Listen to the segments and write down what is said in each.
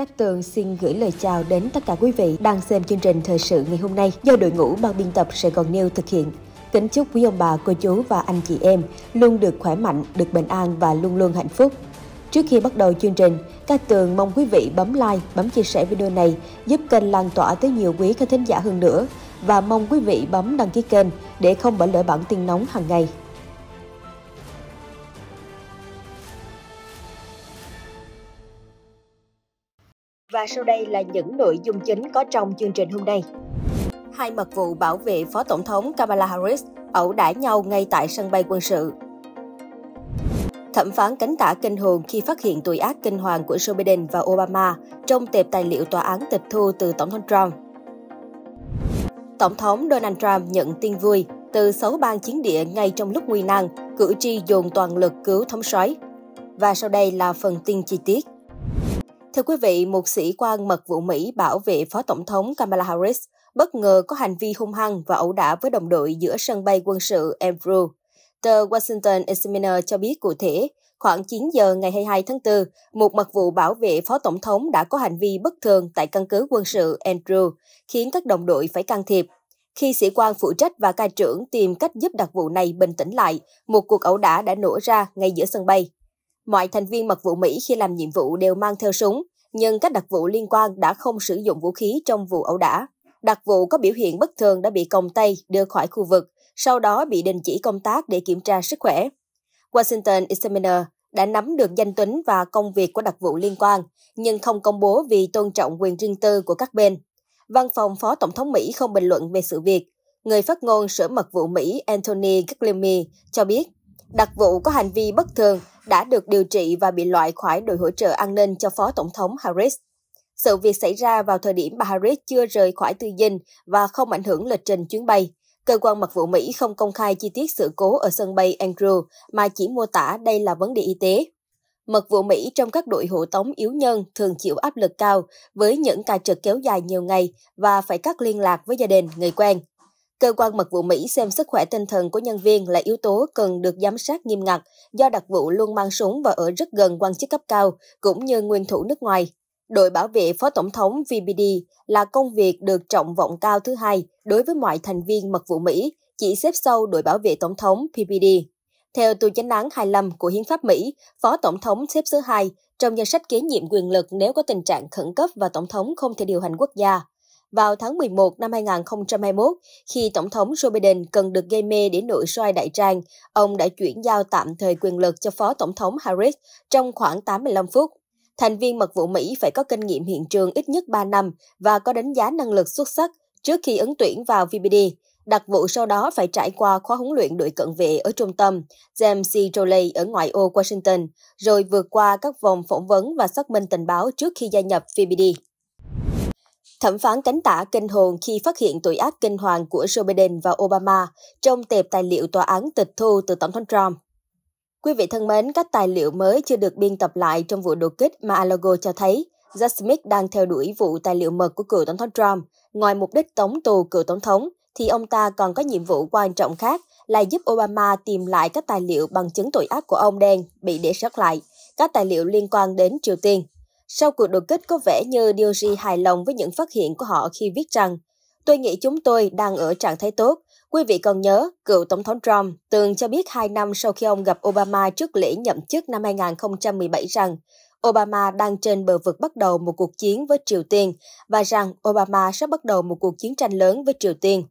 Cát Tường xin gửi lời chào đến tất cả quý vị đang xem chương trình thời sự ngày hôm nay do đội ngũ ban biên tập Sài Gòn News thực hiện. Kính chúc quý ông bà, cô chú và anh chị em luôn được khỏe mạnh, được bình an và luôn luôn hạnh phúc. Trước khi bắt đầu chương trình, Cát Tường mong quý vị bấm like, bấm chia sẻ video này giúp kênh lan tỏa tới nhiều quý khán thính giả hơn nữa và mong quý vị bấm đăng ký kênh để không bỏ lỡ bản tin nóng hàng ngày. Và sau đây là những nội dung chính có trong chương trình hôm nay. Hai mật vụ bảo vệ Phó Tổng thống Kamala Harris ẩu đả nhau ngay tại sân bay quân sự. Thẩm phán cánh tả kinh hồn khi phát hiện tội ác kinh hoàng của Joe Biden và Obama trong tệp tài liệu tòa án tịch thu từ Tổng thống Trump. Tổng thống Donald Trump nhận tin vui từ 6 bang chiến địa ngay trong lúc nguy nan, cử tri dồn toàn lực cứu thống soái. Và sau đây là phần tin chi tiết. Thưa quý vị, một sĩ quan mật vụ Mỹ bảo vệ Phó Tổng thống Kamala Harris bất ngờ có hành vi hung hăng và ẩu đả với đồng đội giữa sân bay quân sự Andrew. Tờ Washington Examiner cho biết cụ thể, khoảng 9 giờ ngày 22 tháng 4, một mật vụ bảo vệ Phó Tổng thống đã có hành vi bất thường tại căn cứ quân sự Andrew, khiến các đồng đội phải can thiệp. Khi sĩ quan phụ trách và cai trưởng tìm cách giúp đặc vụ này bình tĩnh lại, một cuộc ẩu đả đã nổ ra ngay giữa sân bay. Mọi thành viên mật vụ Mỹ khi làm nhiệm vụ đều mang theo súng, nhưng các đặc vụ liên quan đã không sử dụng vũ khí trong vụ ẩu đả. Đặc vụ có biểu hiện bất thường đã bị còng tay đưa khỏi khu vực, sau đó bị đình chỉ công tác để kiểm tra sức khỏe. Washington Examiner đã nắm được danh tính và công việc của đặc vụ liên quan, nhưng không công bố vì tôn trọng quyền riêng tư của các bên. Văn phòng Phó Tổng thống Mỹ không bình luận về sự việc. Người phát ngôn Sở Mật vụ Mỹ Anthony Guglielmi cho biết, đặc vụ có hành vi bất thường đã được điều trị và bị loại khỏi đội hỗ trợ an ninh cho Phó Tổng thống Harris. Sự việc xảy ra vào thời điểm bà Harris chưa rời khỏi tư dinh và không ảnh hưởng lịch trình chuyến bay. Cơ quan mật vụ Mỹ không công khai chi tiết sự cố ở sân bay Andrew mà chỉ mô tả đây là vấn đề y tế. Mật vụ Mỹ trong các đội hộ tống yếu nhân thường chịu áp lực cao với những ca trực kéo dài nhiều ngày và phải cắt liên lạc với gia đình, người quen. Cơ quan mật vụ Mỹ xem sức khỏe tinh thần của nhân viên là yếu tố cần được giám sát nghiêm ngặt do đặc vụ luôn mang súng và ở rất gần quan chức cấp cao, cũng như nguyên thủ nước ngoài. Đội bảo vệ Phó Tổng thống VPD là công việc được trọng vọng cao thứ hai đối với mọi thành viên mật vụ Mỹ, chỉ xếp sau đội bảo vệ Tổng thống PPD. Theo tù chánh án 25 của Hiến pháp Mỹ, Phó Tổng thống xếp thứ hai trong danh sách kế nhiệm quyền lực nếu có tình trạng khẩn cấp và Tổng thống không thể điều hành quốc gia. Vào tháng 11 năm 2021, khi Tổng thống Joe Biden cần được gây mê để nội soi đại trang, ông đã chuyển giao tạm thời quyền lực cho Phó Tổng thống Harris trong khoảng 85 phút. Thành viên mật vụ Mỹ phải có kinh nghiệm hiện trường ít nhất 3 năm và có đánh giá năng lực xuất sắc trước khi ứng tuyển vào VPD. Đặc vụ sau đó phải trải qua khóa huấn luyện đội cận vệ ở trung tâm James C. Rowley ở ngoại ô Washington, rồi vượt qua các vòng phỏng vấn và xác minh tình báo trước khi gia nhập VPD. Thẩm phán cánh tả kinh hồn khi phát hiện tội ác kinh hoàng của Joe Biden và Obama trong tệp tài liệu tòa án tịch thu từ Tổng thống Trump. Quý vị thân mến, các tài liệu mới chưa được biên tập lại trong vụ đột kích mà Alago cho thấy Jack Smith đang theo đuổi vụ tài liệu mật của cựu Tổng thống Trump. Ngoài mục đích tống tù cựu Tổng thống, thì ông ta còn có nhiệm vụ quan trọng khác là giúp Obama tìm lại các tài liệu bằng chứng tội ác của ông đen bị để sót lại, các tài liệu liên quan đến Triều Tiên. Sau cuộc đột kích có vẻ như DOJ hài lòng với những phát hiện của họ khi viết rằng Tôi nghĩ chúng tôi đang ở trạng thái tốt. Quý vị còn nhớ, cựu Tổng thống Trump từng cho biết hai năm sau khi ông gặp Obama trước lễ nhậm chức năm 2017 rằng Obama đang trên bờ vực bắt đầu một cuộc chiến với Triều Tiên và rằng Obama sắp bắt đầu một cuộc chiến tranh lớn với Triều Tiên.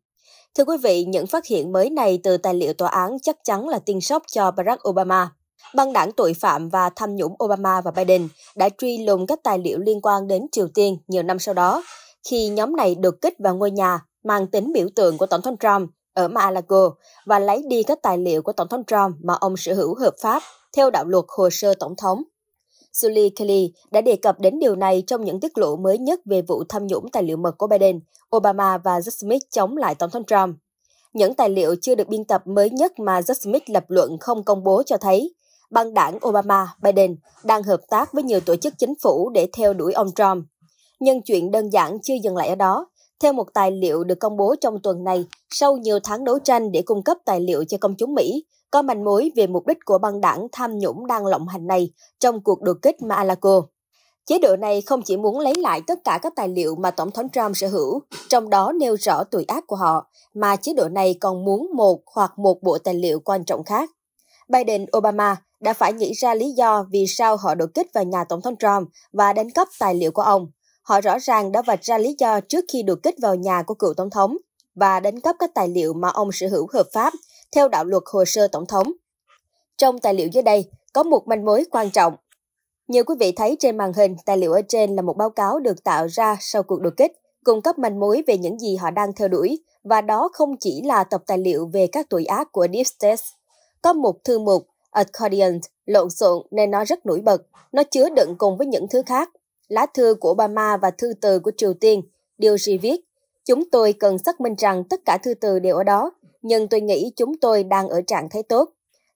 Thưa quý vị, những phát hiện mới này từ tài liệu tòa án chắc chắn là tin sốc cho Barack Obama. Băng đảng tội phạm và tham nhũng Obama và Biden đã truy lùng các tài liệu liên quan đến Triều Tiên nhiều năm sau đó, khi nhóm này đột kích vào ngôi nhà mang tính biểu tượng của Tổng thống Trump ở Mar-a-Lago và lấy đi các tài liệu của Tổng thống Trump mà ông sở hữu hợp pháp theo đạo luật hồ sơ tổng thống. Julie Kelly đã đề cập đến điều này trong những tiết lộ mới nhất về vụ tham nhũng tài liệu mật của Biden, Obama và Jack Smith chống lại Tổng thống Trump. Những tài liệu chưa được biên tập mới nhất mà Jack Smith lập luận không công bố cho thấy băng đảng Obama-Biden đang hợp tác với nhiều tổ chức chính phủ để theo đuổi ông Trump. Nhưng chuyện đơn giản chưa dừng lại ở đó. Theo một tài liệu được công bố trong tuần này, sau nhiều tháng đấu tranh để cung cấp tài liệu cho công chúng Mỹ, có manh mối về mục đích của băng đảng tham nhũng đang lộng hành này trong cuộc đột kích Mar-a-Lago. Chế độ này không chỉ muốn lấy lại tất cả các tài liệu mà Tổng thống Trump sở hữu, trong đó nêu rõ tội ác của họ, mà chế độ này còn muốn một hoặc một bộ tài liệu quan trọng khác. Biden Obama đã phải nghĩ ra lý do vì sao họ đột kích vào nhà Tổng thống Trump và đánh cắp tài liệu của ông. Họ rõ ràng đã vạch ra lý do trước khi đột kích vào nhà của cựu Tổng thống và đánh cắp các tài liệu mà ông sở hữu hợp pháp theo đạo luật hồ sơ Tổng thống. Trong tài liệu dưới đây có một manh mối quan trọng. Như quý vị thấy trên màn hình, tài liệu ở trên là một báo cáo được tạo ra sau cuộc đột kích, cung cấp manh mối về những gì họ đang theo đuổi, và đó không chỉ là tập tài liệu về các tội ác của Deep State. Có một thư mục Accordion lộn xộn nên nó rất nổi bật. Nó chứa đựng cùng với những thứ khác. Lá thư của Obama và thư từ của Triều Tiên. Điều gì viết? Chúng tôi cần xác minh rằng tất cả thư từ đều ở đó, nhưng tôi nghĩ chúng tôi đang ở trạng thái tốt.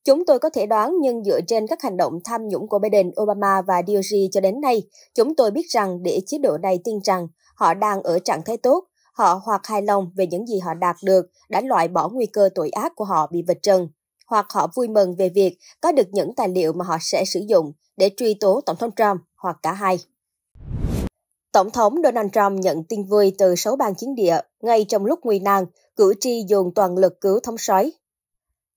Chúng tôi có thể đoán nhưng dựa trên các hành động tham nhũng của Biden, Obama và DOJ cho đến nay, chúng tôi biết rằng để chế độ này tin rằng họ đang ở trạng thái tốt, họ hoặc hài lòng về những gì họ đạt được đã loại bỏ nguy cơ tội ác của họ bị vạch trần hoặc họ vui mừng về việc có được những tài liệu mà họ sẽ sử dụng để truy tố Tổng thống Trump hoặc cả hai. Tổng thống Donald Trump nhận tin vui từ sáu bang chiến địa ngay trong lúc nguy nan, cử tri dồn toàn lực cứu thống sói.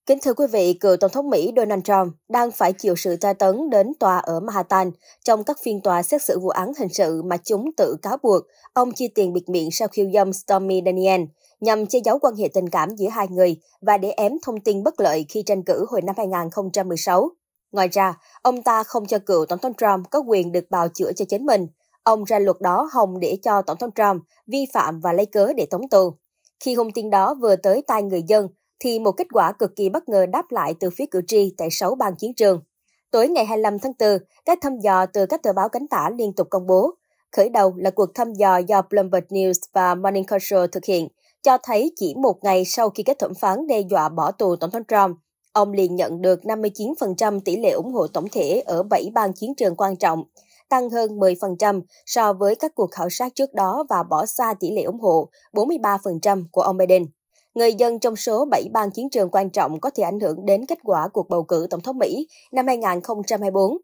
Kính thưa quý vị, cựu Tổng thống Mỹ Donald Trump đang phải chịu sự tra tấn đến tòa ở Manhattan trong các phiên tòa xét xử vụ án hình sự mà chúng tự cáo buộc ông chi tiền bịt miệng sau khiêu dâm Stormy Daniels nhằm che giấu quan hệ tình cảm giữa hai người và để ém thông tin bất lợi khi tranh cử hồi năm 2016. Ngoài ra, ông ta không cho cựu Tổng thống Trump có quyền được bào chữa cho chính mình. Ông ra luật đó hồng để cho Tổng thống Trump vi phạm và lấy cớ để tống tù. Khi thông tin đó vừa tới tai người dân, thì một kết quả cực kỳ bất ngờ đáp lại từ phía cử tri tại 6 bang chiến trường. Tối ngày 25 tháng 4, các thăm dò từ các tờ báo cánh tả liên tục công bố. Khởi đầu là cuộc thăm dò do Bloomberg News và Morning Consult thực hiện, cho thấy chỉ một ngày sau khi các thẩm phán đe dọa bỏ tù Tổng thống Trump, ông liền nhận được 59% tỷ lệ ủng hộ tổng thể ở 7 bang chiến trường quan trọng, tăng hơn 10% so với các cuộc khảo sát trước đó và bỏ xa tỷ lệ ủng hộ 43% của ông Biden. Người dân trong số 7 bang chiến trường quan trọng có thể ảnh hưởng đến kết quả cuộc bầu cử Tổng thống Mỹ năm 2024.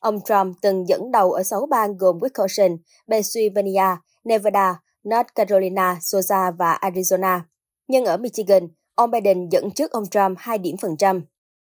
Ông Trump từng dẫn đầu ở 6 bang gồm Wisconsin, Pennsylvania, Nevada, North Carolina, Georgia và Arizona. Nhưng ở Michigan, ông Biden dẫn trước ông Trump 2 điểm phần trăm.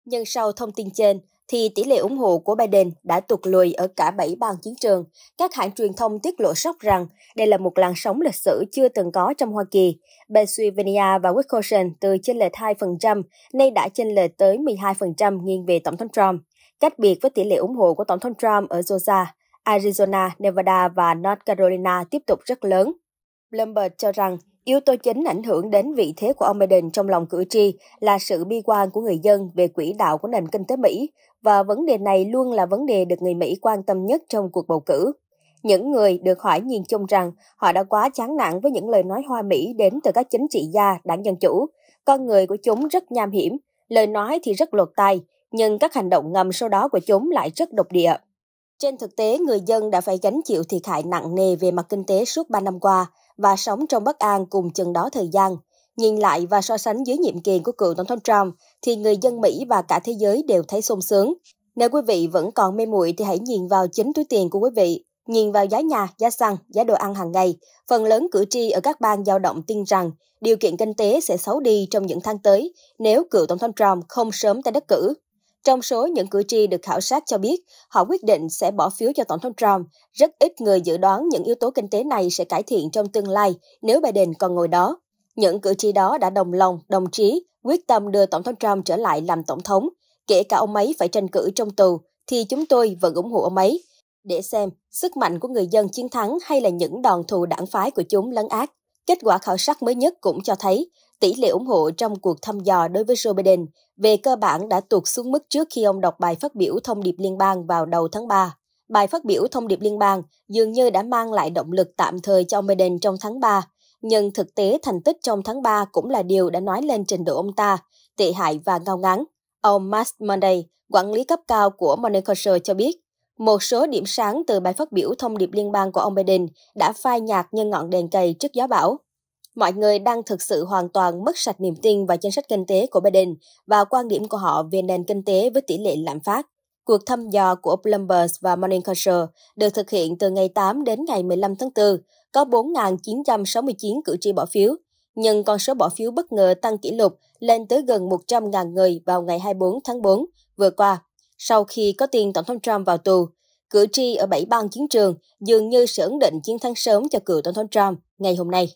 Nhưng sau thông tin trên, thì tỷ lệ ủng hộ của Biden đã tụt lùi ở cả 7 bang chiến trường. Các hãng truyền thông tiết lộ sốc rằng đây là một làn sóng lịch sử chưa từng có trong Hoa Kỳ. Pennsylvania và Wisconsin từ chênh lệch 2%, nay đã chênh lệch tới 12% nghiêng về Tổng thống Trump. Cách biệt với tỷ lệ ủng hộ của Tổng thống Trump ở Georgia, Arizona, Nevada và North Carolina tiếp tục rất lớn. Bloomberg cho rằng yếu tố chính ảnh hưởng đến vị thế của ông Biden trong lòng cử tri là sự bi quan của người dân về quỹ đạo của nền kinh tế Mỹ, và vấn đề này luôn là vấn đề được người Mỹ quan tâm nhất trong cuộc bầu cử. Những người được hỏi nhìn chung rằng họ đã quá chán nản với những lời nói hoa Mỹ đến từ các chính trị gia đảng Dân Chủ. Con người của chúng rất nham hiểm, lời nói thì rất lột tay, nhưng các hành động ngầm sau đó của chúng lại rất độc địa. Trên thực tế, người dân đã phải gánh chịu thiệt hại nặng nề về mặt kinh tế suốt 3 năm qua và sống trong bất an cùng chừng đó thời gian. Nhìn lại và so sánh dưới nhiệm kỳ của cựu Tổng thống Trump, thì người dân Mỹ và cả thế giới đều thấy sung sướng. Nếu quý vị vẫn còn mê muội thì hãy nhìn vào chính túi tiền của quý vị, nhìn vào giá nhà, giá xăng, giá đồ ăn hàng ngày. Phần lớn cử tri ở các bang dao động tin rằng điều kiện kinh tế sẽ xấu đi trong những tháng tới nếu cựu Tổng thống Trump không sớm tái đắc cử. Trong số những cử tri được khảo sát cho biết, họ quyết định sẽ bỏ phiếu cho Tổng thống Trump. Rất ít người dự đoán những yếu tố kinh tế này sẽ cải thiện trong tương lai nếu Biden còn ngồi đó. Những cử tri đó đã đồng lòng, đồng trí, quyết tâm đưa Tổng thống Trump trở lại làm tổng thống. Kể cả ông ấy phải tranh cử trong tù, thì chúng tôi vẫn ủng hộ ông ấy. Để xem sức mạnh của người dân chiến thắng hay là những đòn thù đảng phái của chúng lấn ác. Kết quả khảo sát mới nhất cũng cho thấy tỷ lệ ủng hộ trong cuộc thăm dò đối với Joe Biden về cơ bản đã tụt xuống mức trước khi ông đọc bài phát biểu thông điệp liên bang vào đầu tháng 3. Bài phát biểu thông điệp liên bang dường như đã mang lại động lực tạm thời cho ông Biden trong tháng 3, nhưng thực tế thành tích trong tháng 3 cũng là điều đã nói lên trình độ ông ta, tệ hại và ngao ngắn. Ông Matt Monday, quản lý cấp cao của Monaco cho biết, một số điểm sáng từ bài phát biểu thông điệp liên bang của ông Biden đã phai nhạt như ngọn đèn cầy trước gió bão. Mọi người đang thực sự hoàn toàn mất sạch niềm tin vào chính sách kinh tế của Biden và quan điểm của họ về nền kinh tế với tỷ lệ lạm phát. Cuộc thăm dò của Bloomberg và Morning Consult được thực hiện từ ngày 8 đến ngày 15 tháng 4, có 4.969 cử tri bỏ phiếu, nhưng con số bỏ phiếu bất ngờ tăng kỷ lục lên tới gần 100.000 người vào ngày 24 tháng 4 vừa qua. Sau khi có tiền Tổng thống Trump vào tù, cử tri ở bảy bang chiến trường dường như sẽ ấn định chiến thắng sớm cho cựu Tổng thống Trump ngày hôm nay.